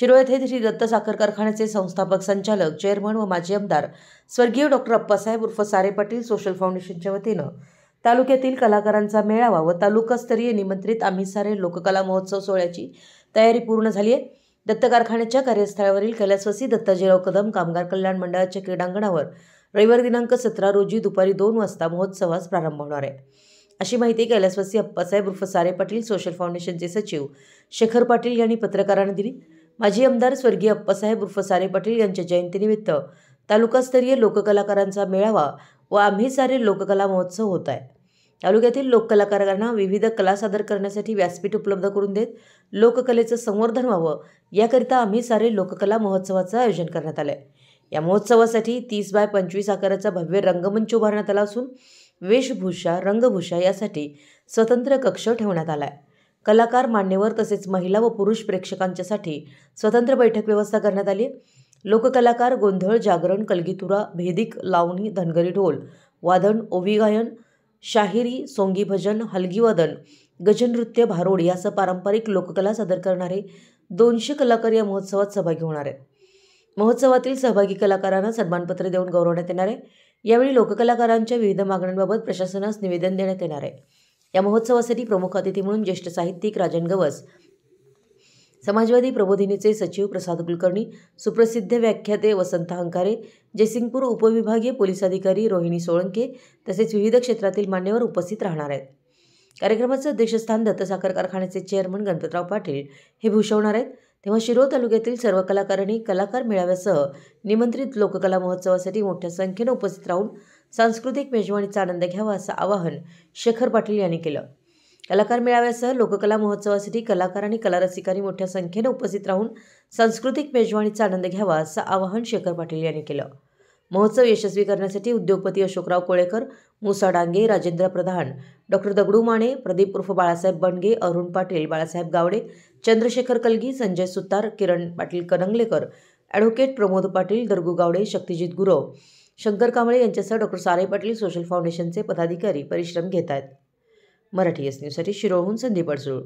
शिरोळ येथे श्री दत्त साखर कारखान्याचे संस्थापक संचालक चेअरमन व माजी आमदार स्वर्गीय डॉक्टर अप्पासाहेब उर्फ सारे पाटील सोशल फाउंडेशनच्या वतीनं. तालुक्यातील कलाकारांचा मेळावा व तालुकास्तरीय निमंत्रित आम्ही सारे लोककला महोत्सव सोहळ्याची तयारी पूर्ण झाली आहे. दत्त कारखान्याच्या कार्यस्थळावरील कैलासवासी दत्ताजीराव कदम कामगार कल्याण मंडळाच्या क्रीडांगणावर रविवार दिनांक सतरा रोजी दुपारी दोन वाजता महोत्सवास प्रारंभ होणार आहे. अशी माहिती कैलासवासी अप्पासाहेब उर्फ सारे पाटील सोशल फाउंडेशनचे सचिव शेखर पाटील यांनी पत्रकारांना दिली. माजी आमदार स्वर्गीय अप्पासाहेब उर्फ सारे पाटील यांच्या जयंतीनिमित्त तालुकास्तरीय लोककलाकारांचा मेळावा व आम्ही सारे लोककला महोत्सव होत आहे. तालुक्यातील लोककलाकारांना विविध कला सादर करण्यासाठी व्यासपीठ उपलब्ध करून देत लोककलेचं संवर्धन व्हावं याकरिता आम्ही सारे लोककला महोत्सवाचं आयोजन करण्यात आलं आहे या महोत्सवासाठी तीस बाय पंचवीस आकाराचा भव्य रंगमंच उभारण्यात आला असून वेशभूषा रंगभूषा यासाठी स्वतंत्र कक्ष ठेवण्यात आला आहे कलाकार मान्यवर तसेच महिला व पुरुष प्रेक्षकांच्यासाठी स्वतंत्र बैठक व्यवस्था करण्यात आली. लोककलाकार गोंधळ जागरण कलगीतुरा भेदिक लावणी धनगरी ढोल वादन ओवी गायन शाहिरी सोंगी भजन हलगीवादन गजनृत्य भारोड यासह पारंपरिक लोककला सादर करणारे दोनशे कलाकार या महोत्सवात सहभागी होणार आहेत. महोत्सवातील सहभागी कलाकारांना सन्मानपत्र देऊन गौरवण्यात येणार आहे. यावेळी लोककलाकारांच्या विविध मागण्यांबाबत प्रशासनास निवेदन देण्यात येणार आहे. या महोत्सवासाठी प्रमुख अतिथी म्हणून ज्येष्ठ साहित्यिक राजन गवस समाजवादी प्रबोधिनीचे सचिव प्रसाद कुलकर्णी सुप्रसिद्ध व्याख्याते वसंत हंकारे जयसिंगपूर उपविभागीय पोलीस अधिकारी रोहिणी सोळंके तसेच विविध क्षेत्रातील मान्यवर उपस्थित राहणार आहेत. कार्यक्रमाचं अध्यक्षस्थान दत्त साखर कारखान्याचे चेअरमन गणपतराव पाटील हे भूषवणार आहेत. तेव्हा शिरोळ तालुक्यातील सर्व कलाकारांनी कलाकार मेळाव्यासह निमंत्रित लोककला महोत्सवासाठी मोठ्या संख्येनं उपस्थित राहून सांस्कृतिक मेजवानीचा आनंद घ्यावा असं आवाहन शेखर पाटील यांनी केलं. कलाकार मेळाव्यासह लोककला महोत्सवासाठी कलाकार आणि कलारसिकांनी मोठ्या संख्येनं उपस्थित राहून सांस्कृतिक मेजवानीचा आनंद घ्यावा असं आवाहन शेखर पाटील यांनी केलं. महोत्सव यशस्वी करण्यासाठी उद्योगपती अशोकराव कोळेकर मुसा डांगे राजेंद्र प्रधान डॉक्टर दगडू माने प्रदीप उर्फ बाळासाहेब बणगे अरुण पाटील बाळासाहेब गावडे चंद्रशेखर कलगी संजय सुतार किरण पाटील कनंगलेकर ॲडव्होकेट प्रमोद पाटील दर्गू गावडे शक्तिजित गुरव शंकर कांबळे यांच्यासह डॉक्टर सारे पाटील सोशल फाउंडेशनचे पदाधिकारी परिश्रम घेत आहेत. मराठी एस न्यूजसाठी शिरोळहून संदीप अडसूळ.